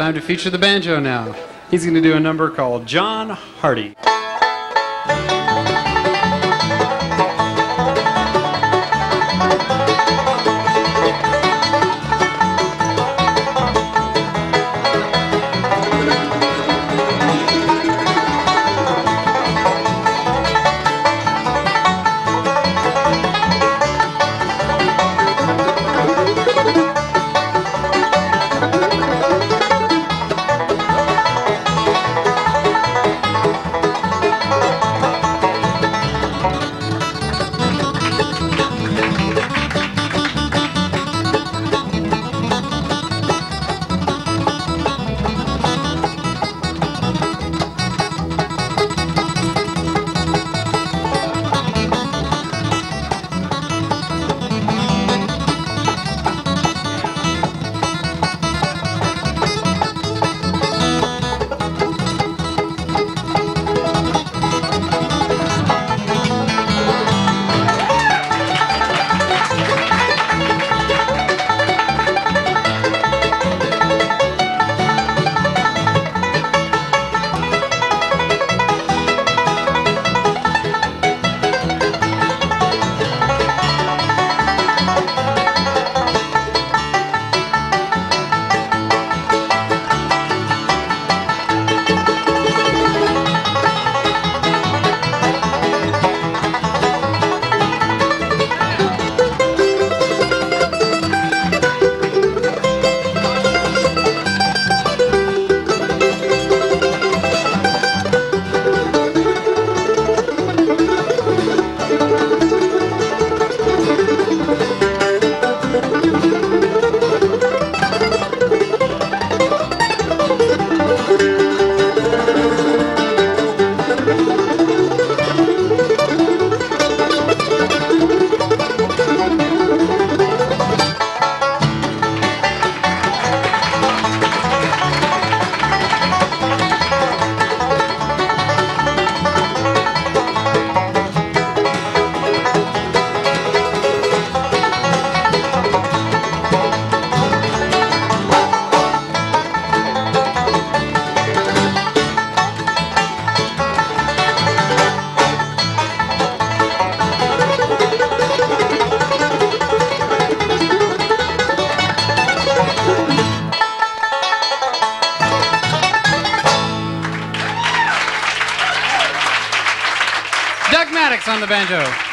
time to feature the banjo now. He's going to do a number called John Hardy. Doug Mattocks on the banjo.